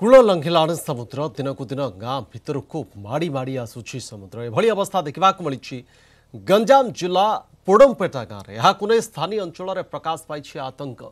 କୂଳ ଲଙ୍ଘିଲାଣି ସମୁଦ୍ର ଦିନକୁ ଦିନ ଗାଁ ଭିତରକୁ ମାଡ଼ି ମାଡ଼ି ଆସୁଛି ସମୁଦ୍ର ଏଭଳି ଅବସ୍ଥା ଦେଖିବାକୁ ମିଳିଛି ଗଞ୍ଜାମ ଜିଲ୍ଲା ପୋଡମ୍ପେଟା ଗାଁରେ ଏହାକୁ ନେଇ ସ୍ଥାନୀୟ ଅଞ୍ଚଳରେ ପ୍ରକାଶ ପାଇଛି ଆତଙ୍କ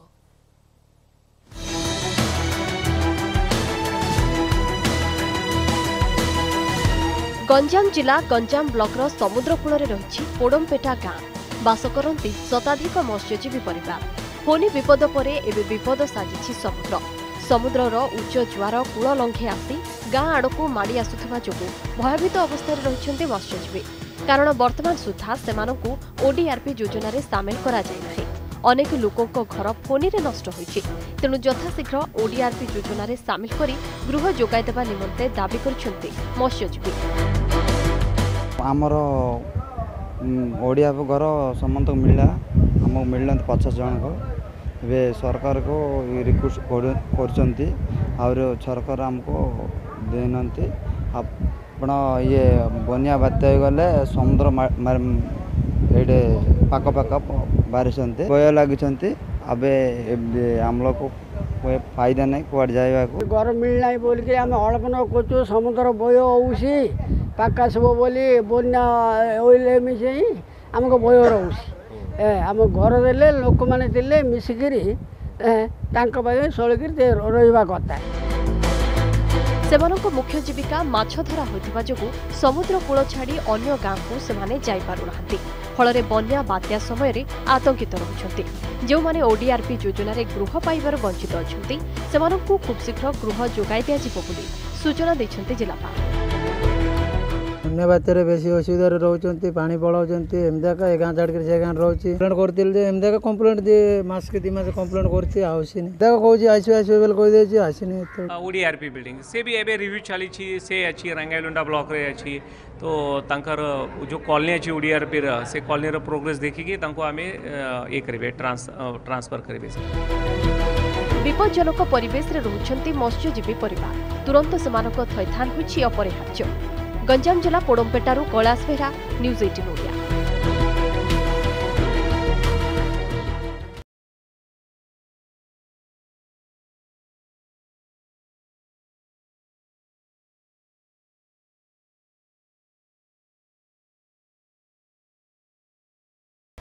ଗଞ୍ଜାମ ଜିଲ୍ଲା ଗଞ୍ଜାମ ବ୍ଲକର ସମୁଦ୍ର କୂଳରେ ରହିଛି ପୋଡମ୍ପେଟା ଗାଁ ବାସ କରନ୍ତି ଶତାଧିକ ମତ୍ସ୍ୟଜୀବୀ ପରିବାର। ଫୋନି ବିପଦ ପରେ ଏବେ ବିପଦ ସାଜିଛି ସମୁଦ୍ର। ସମୁଦ୍ରର ଉଚ୍ଚ ଜୁଆର କୂଳ ଲଙ୍ଘି ଆସି ଗାଁ ଆଡ଼କୁ ମାଡ଼ି ଆସୁଥିବା ଯୋଗୁଁ ଭୟଭୀତ ଅବସ୍ଥାରେ ରହିଛନ୍ତି ମତ୍ସ୍ୟଜୀବୀ। କାରଣ ବର୍ତ୍ତମାନ ସୁଦ୍ଧା ସେମାନଙ୍କୁ ଓଡିଆର୍ପି ଯୋଜନାରେ ସାମିଲ କରାଯାଇନାହିଁ। ଅନେକ ଲୋକଙ୍କ ଘର ଫୋନିରେ ନଷ୍ଟ ହୋଇଛି। ତେଣୁ ଯଥାଶୀଘ୍ର ଓଡିଆର୍ପି ଯୋଜନାରେ ସାମିଲ କରି ଗୃହ ଯୋଗାଇ ଦେବା ନିମନ୍ତେ ଦାବି କରିଛନ୍ତି ମତ୍ସ୍ୟଜୀବୀ। ଆମର ଓଡ଼ିଆ ଘର ସମସ୍ତଙ୍କୁ ମିଳିଲା। ଆମକୁ ମିଳିଲାନ୍ତି ପଚାଶ ଜଣଙ୍କ। ଏବେ ସରକାରକୁ ରିକ୍ୱେଷ୍ଟ କରୁଛନ୍ତି। ଆହୁରି ସରକାର ଆମକୁ ଦେଇନାହାନ୍ତି। ଆପଣ ଇଏ ବନ୍ୟା ବାତ୍ୟା ହେଇଗଲେ ସମୁଦ୍ର ଏଇଠି ପାଖ ପାଖ ବାହାରିଛନ୍ତି। ଭୟ ଲାଗିଛନ୍ତି। ଏବେ ଏବେ ଆମକୁ ଫାଇଦା ନାହିଁ କୁଆଡ଼େ ଯାଇବାକୁ। ଘର ମିଳିନାହିଁ ବୋଲିକି ଆମେ ଅଳ୍ପ ନ କରୁଛୁ। ସମୁଦ୍ର ଭୟ ହେଉଛି। ପାକା ଆସିବ ବୋଲି ବନ୍ୟା ଓଇଲେ ମିଶେଇ ଆମକୁ ଭୟ ରହୁଛି। ଆମ ଘର ଦେଲେ ଲୋକମାନେ ଥିଲେ ମିଶିକିରି ଏ, ତାଙ୍କ ପାଇଁ ଶୋଳିକିରି ରହିବା କଥା। ସେମାନଙ୍କ ମୁଖ୍ୟ ଜୀବିକା ମାଛ ଧରା ହୋଇଥିବା ଯୋଗୁଁ ସମୁଦ୍ର କୂଳ ଛାଡ଼ି ଅନ୍ୟ ଗାଁକୁ ସେମାନେ ଯାଇପାରୁନାହାନ୍ତି। ଫଳରେ ବନ୍ୟା ବାତ୍ୟା ସମୟରେ ଆତଙ୍କିତ ରହୁଛନ୍ତି। ଯେଉଁମାନେ ଓଡିଆର୍ପି ଯୋଜନାରେ ଗୃହ ପାଇବାରୁ ବଞ୍ଚିତ ଅଛନ୍ତି ସେମାନଙ୍କୁ ଖୁବ୍ ଶୀଘ୍ର ଗୃହ ଯୋଗାଇ ଦିଆଯିବ ବୋଲି ସୂଚନା ଦେଇଛନ୍ତି ଜିଲ୍ଲାପାଳ। ବନ୍ୟା ବାତ୍ୟାରେ ବେଶୀ ଅସୁବିଧାରେ ରହୁଛନ୍ତି ପାଣି ପଳାଉଛନ୍ତି ଏମିତିକା ଏ ଗାଁ ଛାଡ଼ିକି ସେ ଗାଁରେ ରହୁଛି କମ୍ପ୍ଲେନ୍ କରିଥିଲି ଯେ ଏମିତିକା କମ୍ପ୍ଲେନ୍ ଦିଏ ମାସକେ ଦୁଇ ମାସ କମ୍ପ୍ଲେନ୍ କରିଛି ଆସିନି ଦେଖ କହୁଛି ଆସିବ ଆସିବ ବୋଲି କହିଦେଇଛି ଆସିନି ଏତେ ଓଡିଆର୍ପି ବିଲ୍ଡିଂ ସେ ବି ଏବେ ରିଭ୍ୟୁ ଚାଲିଛି ସେ ଅଛି ରାଙ୍ଗାଇଲୁଣ୍ଡା ବ୍ଲକରେ ଅଛି ତ ତାଙ୍କର ଯେଉଁ କଲୋନୀ ଅଛି ଓଡିଆର୍ପିର ସେ କଲୋନୀର ପ୍ରୋଗ୍ରେସ୍ ଦେଖିକି ତାଙ୍କୁ ଆମେ ଇଏ କରିବେ ଟ୍ରାନ୍ସ ଟ୍ରାନ୍ସଫର କରିବେ ବିପଜ୍ଜନକ ପରିବେଶରେ ରହୁଛନ୍ତି ମତ୍ସ୍ୟଜୀବୀ ପରିବାର ତୁରନ୍ତ ସେମାନଙ୍କ ଥଇଥାନ ହୋଇଛି ଅପରିହାର୍ଯ୍ୟ ଗଞ୍ଜାମ ଜିଲ୍ଲା ପୋଡମ୍ପେଟାରୁ କୈଳାସ ବେହେରା ନ୍ୟୁଜ୍ ଏଇଟିନ୍ ଓଡ଼ିଆ